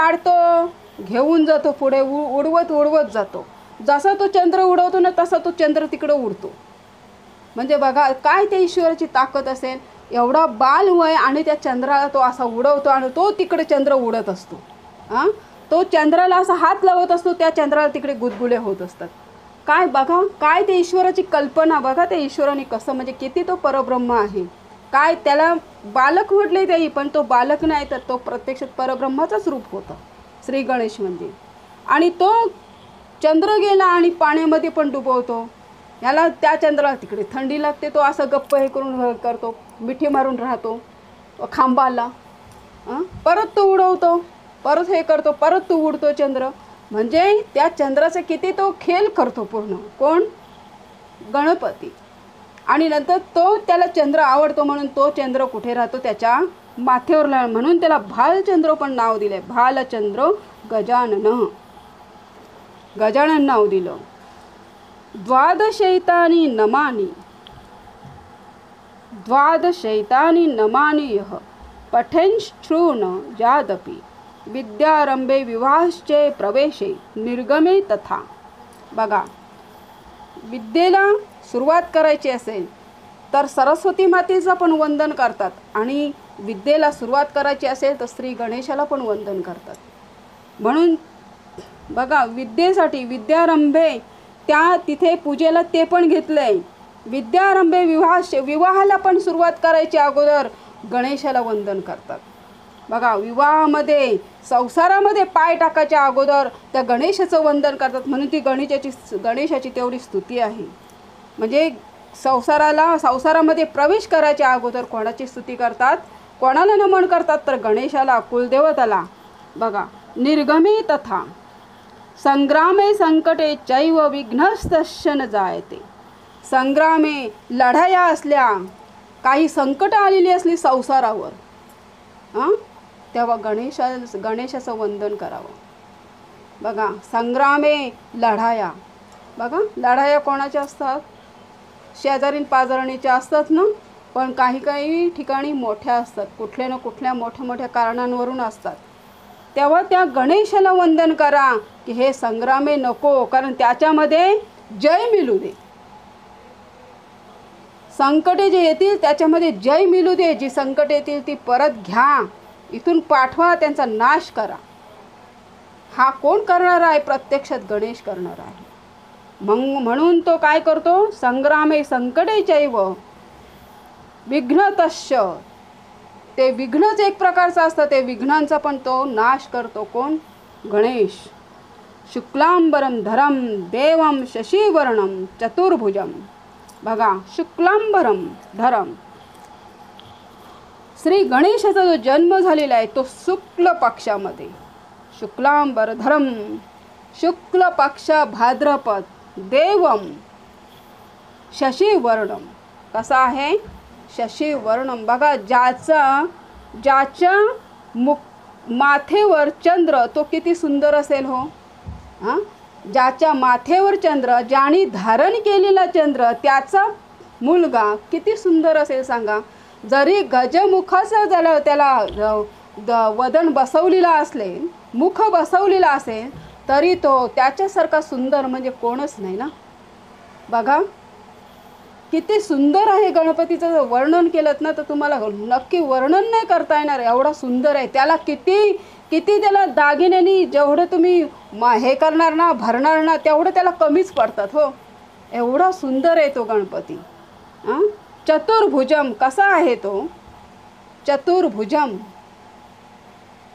काढतो घेऊन जातो पुढे उ उडवत उडवत जातो. जसा तो चंद्र उडवतो ना तसा तो चंद्र तिकडं उडतो. म्हणजे बघा काय त्या ईश्वराची ताकद असेल? एवढा बाल वय आणि त्या चंद्राला तो असा उडवतो आणि तो तिकडे चंद्र उडत असतो. हां तो चंद्राला असा हात लावत असतो त्या चंद्राला तिकडे गुदगुले होत असतात. काय बघा काय त्या ईश्वराची कल्पना बघा त्या ईश्वराने कसं म्हणजे किती तो परब्रह्म आहे. काय त्याला बालक म्हटले त्याही पण तो बालक नाही तर तो प्रत्यक्षात परब्रह्माचाच रूप होता. श्री गणेश म्हणजे. आणि तो चंद्र गेला आणि पाण्यामध्ये पण डुबवतो. याला त्या चंद्राला तिकडे थंडी लागते तो असं गप्प हे करून करतो मिठी मारून राहतो खांबाला. परत तो उडवतो परत हे करतो परत तो उडतो चंद्र. म्हणजे त्या चंद्राचा किती तो खेळ करतो पूर्ण. कोण? गणपती. आणि नंतर तो त्याला चंद्र आवडतो म्हणून तो चंद्र कुठे राहतो त्याच्या माथेवर म्हणून त्याला भालचंद्र पण नाव दिले. भालचंद्र गजानन. गजानन नाव दिलं. द्वादशैतानी नमानी द्वादशैतानी नमानि यः पठेन्शृण जादपि. विद्यारंभे विवाहश्चे प्रवेशे निर्गमे तथा. बघा विद्येला सुरुवात करायची असेल तर सरस्वती मातेचं पण वंदन करतात आणि विद्येला सुरुवात करायची असेल तर श्री गणेशाला पण वंदन करतात. म्हणून बघा विद्येसाठी विद्यारंभे त्या तिथे पूजेला ते पण घेतलं आहे विद्यारंभे विवाह विवाहाला पण सुरुवात करायच्या अगोदर गणेशाला वंदन करतात. बघा विवाहामध्ये संसारामध्ये पाय टाकायच्या अगोदर त्या गणेशाचं वंदन करतात. म्हणून ती गणेशाची गणेशाची तेवढी स्तुती आहे. म्हणजे संसाराला संसारामध्ये प्रवेश करायच्या अगोदर कोणाची स्तुती करतात? कोणाला नमन करतात? तर गणेशाला कुलदेवताला. बघा निर्गमे तथा संग्रामे संकटे चैव विघ्नस्तशन जायते. संग्रामे लढाया असल्या काही संकट आलेली असली संसारावर हां? तेव्हा गणेशा गणेशाचं वंदन करावं. बघा संग्रामे लढाया. बघा लढाया कोणाच्या असतात? शेजारीन पाजारणीच्या असतात ना पण काही काही ठिकाणी मोठ्या असतात. कुठल्या ना कुठल्या मोठ्या मोठ्या कारणांवरून असतात. तेव्हा त्या गणेशाला वंदन करा की हे संग्रामे नको कारण त्याच्यामध्ये जय मिळू दे. संकटे जे येतील त्याच्यामध्ये जय मिळू दे. जी संकटे येतील ती परत घ्या. इथून पाठवा त्यांचा नाश करा. हा कोण करणार आहे? प्रत्यक्षात गणेश करणार आहे. मग म्हणून तो काय करतो? संग्रामे संकटे चैव विघ्नतश्य ते विघ्नच एक प्रकारचं असतं. ते विघ्नांचा पण तो नाश करतो कोण? गणेश. शुक्लांबरम धरम देवम शशीवर्णम चतुर्भुजम बघा शुक्लांबरम धरम श्री गणेशाचा जो जन्म झालेला आहे तो शुक्ल पक्षामध्ये. शुक्लांबर धरम शुक्ल पक्ष भाद्रपद. देवम शशीवर्णम कसा आहे? शशीवर्णम बघा ज्याचा ज्याच्या मुख माथेवर चंद्र तो किती सुंदर असेल हो. हां? ज्याच्या माथेवर चंद्र ज्याने धारण केलेला चंद्र त्याचा मुलगा किती सुंदर असेल सांगा. जरी गजमुखाचं त्याला त्याला द- वदन बसवलेलं असले मुख बसवलेलं असेल तरी तो त्याच्यासारखा सुंदर म्हणजे कोणच नाही ना? बघा किती सुंदर आहे गणपतीचं जर वर्णन केलं ना तर तुम्हाला नक्की वर्णन नाही करता येणार. एवढा सुंदर आहे. त्याला किती किती त्याला दागिन्यांनी जेवढं तुम्ही मा हे करणार ना भरणार ना तेवढं त्याला कमीच पडतात हो. एवढा सुंदर आहे तो गणपती. हां चतुर्भुजम कसा आहे तो? चतुर्भुजम.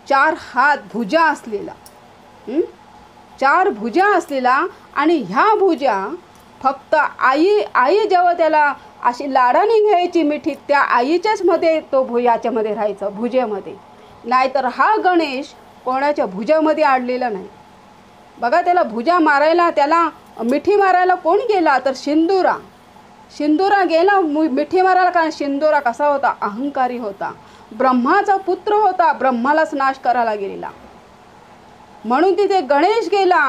चार हात भुजा असलेला. हं? चार भुजा असलेला आणि ह्या भुजा फक्त आई आई जेव्हा त्याला अशी लाडाने घ्यायची मिठी त्या आईच्याच मध्ये तो भु याच्यामध्ये भुजेमध्ये. नाहीतर हा गणेश कोणाच्या भुजामध्ये आडलेला नाही. बघा त्याला भुजा मारायला त्याला मिठी मारायला कोण गेला? तर शिंदुरा शिंदुरा गेला मिठी मारायला कारण शिंदुरा कसा होता? अहंकारी होता. ब्रह्माचा पुत्र होता ब्रह्मालाच नाश करायला गेलेला. म्हणून तिथे गणेश गेला.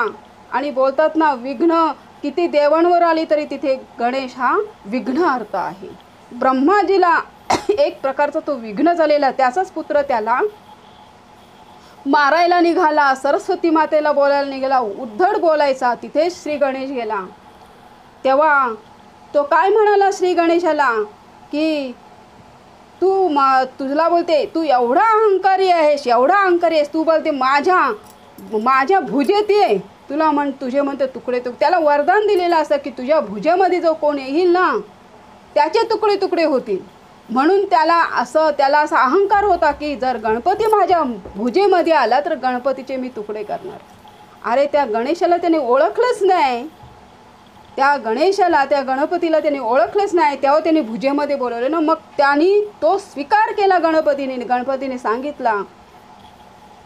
आणि बोलतात ना विघ्न किती देवांवर आली तरी तिथे गणेश हा विघ्न अर्थ आहे. ब्रह्माजीला एक प्रकारचा तो विघ्न झालेला त्याचाच पुत्र त्याला मारायला निघाला सरस्वती मातेला बोलायला निघाला उद्धड बोलायचा तिथेच श्री गणेश गेला. तेव्हा तो काय म्हणाला श्री गणेशाला? की तू मा तुझला बोलते तू एवढा अहंकारी आहेस एवढा अहंकारी आहेस तू बोलते माझ्या माझ्या भुजेत ये. तुला म्हण तुझे म्हणते तुकडे तुक त्याला वरदान दिलेलं असतं की तुझ्या भुजेमध्ये जो कोण येईल ना त्याचे तुकडे तुकडे होतील. म्हणून त्याला असं त्याला असा अहंकार होता की जर गणपती माझ्या भुजेमध्ये आला तर गणपतीचे मी तुकडे करणार. अरे त्या गणेशाला त्याने ओळखलंच नाही. त्या गणेशाला त्या गणपतीला त्याने ओळखलंच नाही. तेव्हा त्याने भुजेमध्ये बोलवलं ना मग त्यांनी तो स्वीकार केला गणपतीने गणपतीने सांगितला.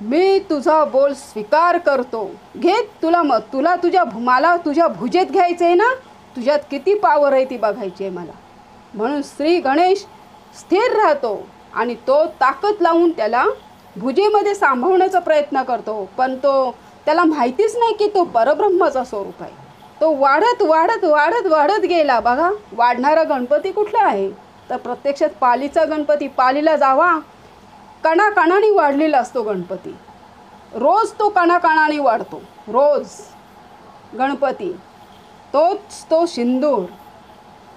मी तुझा बोल स्वीकार करतो. घे तुला मग तुला तुझ्या भु- मला तुझ्या भुजेत घ्यायचं आहे ना? तुझ्यात किती पावर आहे ती बघायची आहे मला. म्हणून श्री गणेश स्थिर राहतो आणि तो ताकद लावून त्याला भुजेमध्ये सांभाळण्याचा प्रयत्न करतो. पण तो त्याला माहितीच नाही की तो परब्रह्माचा स्वरूप आहे. तो वाढत वाढत वाढत वाढत गेला. बघा वाढणारा गणपती कुठला आहे? तर प्रत्यक्षात पालीचा गणपती. पालीला जावा. कणाकणाने वाढलेला असतो गणपती. रोज तो कणाकणाने वाढतो. रोज. गणपती. तोच तो सिंदूर.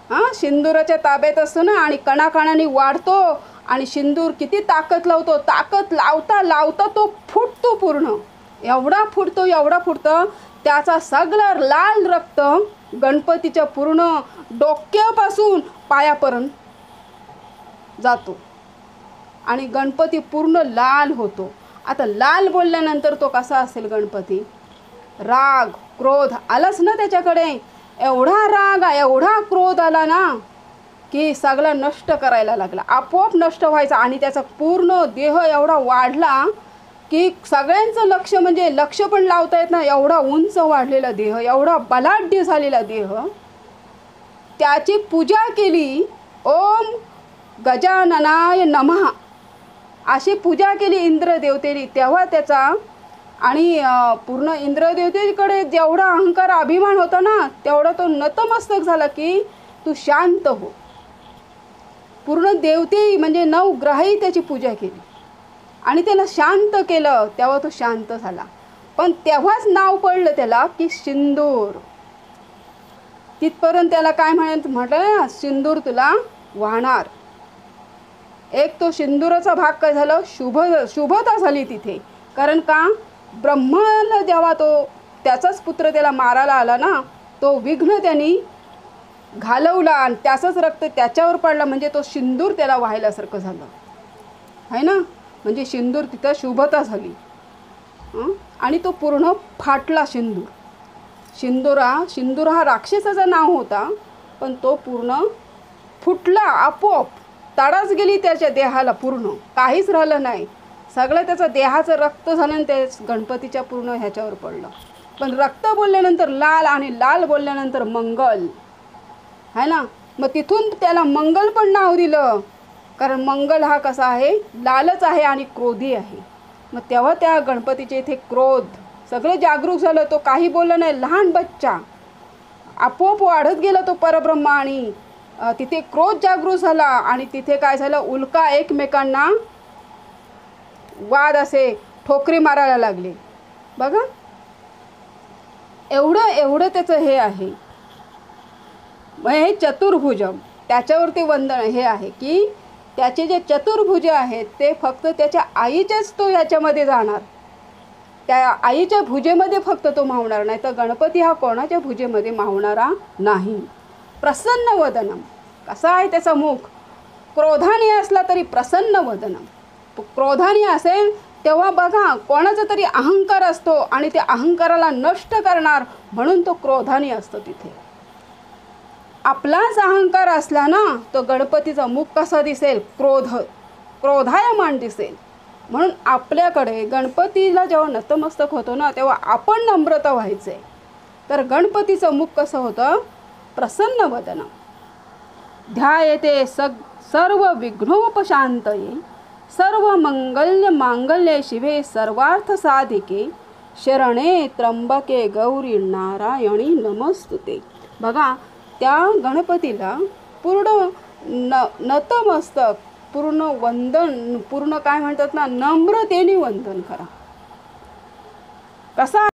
हां सिंदुराच्या ताब्यात असतो ना आणि कणाकणाने वाढतो आणि सिंदूर किती ताकद लावतो. ताकद लावता लावता तो फुटतो पूर्ण. एवढा फुटतो एवढा फुटतं त्याचा सगळा लाल रक्त गणपतीच्या पूर्ण डोक्यापासून पायापर्यंत जातो. आणि गणपती पूर्ण लाल होतो. आता लाल बोलल्यानंतर तो कसा असेल गणपती? राग क्रोध आलाच ना त्याच्याकडे? एवढा राग एवढा क्रोध आला ना की सगळा नष्ट करायला लागला. आपोआप नष्ट व्हायचा आणि त्याचा पूर्ण देह एवढा वाढला की सगळ्यांचं लक्ष म्हणजे लक्ष पण लावता येत ना एवढा उंच वाढलेला देह एवढा बलाढ्य झालेला देह. त्याची पूजा केली. ओम गजाननाय नमः. अशी पूजा केली इंद्रदेवतेने तेव्हा त्याचा आणि पूर्ण इंद्रदेवतेकडे जेवढा अहंकार अभिमान होता ना तेवढा तो नतमस्तक झाला की तू शांत हो. पूर्ण देवते म्हणजे नऊ ग्रहही त्याची पूजा केली. आणि त्याला शांत केलं तेव्हा तो शांत झाला. पण तेव्हाच नाव पडलं त्याला की सिंदूर. तिथपर्यंत त्याला काय म्हणत म्हटलं ना सिंदूर तुला वाहणार. एक तो सिंदुराचा भाग काय झालं? शुभ शुभता झाली तिथे. कारण का? ब्रह्माला जेव्हा तो त्याचाच पुत्र त्याला मारायला आला ना तो विघ्न त्यांनी घालवला आणि त्याचंच रक्त त्याच्यावर पडला. म्हणजे तो सिंदूर त्याला व्हायल्यासारखं झालं. आहे ना? म्हणजे सिंदूर तिथं शुभता झाली. आणि तो पूर्ण फाटला सिंदूर. सिंदुरा सिंदूर हा राक्षसाचं नाव होता पण तो पूर्ण फुटला आपोआप. तडाच गेली त्याच्या देहाला पूर्ण. काहीच राहिलं नाही. सगळं त्याचं देहाचं रक्त झालं आणि ते गणपतीच्या पूर्ण ह्याच्यावर पडलं. पण रक्त बोलल्यानंतर लाल आणि लाल बोलल्यानंतर मंगल. आहे ना? मग तिथून त्याला मंगल पण नाव दिलं. कारण मंगल हा कसा आहे? लालच आहे आणि क्रोधी आहे. मग तेव्हा त्या गणपतीचे इथे क्रोध. सगळं जागरूक झालं. तो काही बोललं नाही. लहान बच्चा. आपोआप वाढत गेला तो परब्रह्म आणि तिथे क्रोध जागृत झाला आणि तिथे काय झालं? उल्का एकमेकांना वाद असे ठोकरी मारायला लागले. बघा. एवढं एवढं त्याचं हे आहे. मग हे चतुर्भुज त्याच्यावरती वंदन हे आहे की त्याचे जे चतुर्भुज आहेत ते फक्त त्याच्या आईच्याच तो याच्यामध्ये जाणार. त्या आईच्या भुजेमध्ये फक्त तो मावणार नाही तर गणपती हा कोणाच्या भुजेमध्ये मावणारा नाही. प्रसन्न वदनम. कसा आहे त्याचा मुख? क्रोधाने असला तरी प्रसन्न वदनम. क्रोधाने असेल तेव्हा बघा कोणाचा तरी अहंकार असतो आणि त्या अहंकाराला नष्ट करणार म्हणून तो क्रोधाने असतो तिथे. आपलाच अहंकार असला ना तो गणपतीचा मुख कसा दिसेल? क्रोध क्रोधायमान दिसेल. म्हणून आपल्याकडे गणपतीला जेव्हा नतमस्तक होतो ना तेव्हा आपण नम्रता व्हायचे. तर गणपतीचं मुख कसं होतं? प्रसन्न वदन. ध्यायते सग सर्व विघ्नोपशांतये सर्व मंगल्य मांगल्ये शिवे सर्वार्थ साधिके शरणे त्र्यंबके गौरी नारायणी नमस्तुते. बघा त्या गणपतीला पूर्ण न नतमस्तक पूर्ण वंदन पूर्ण काय म्हणतात ना नम्रतेने वंदन करा. कसा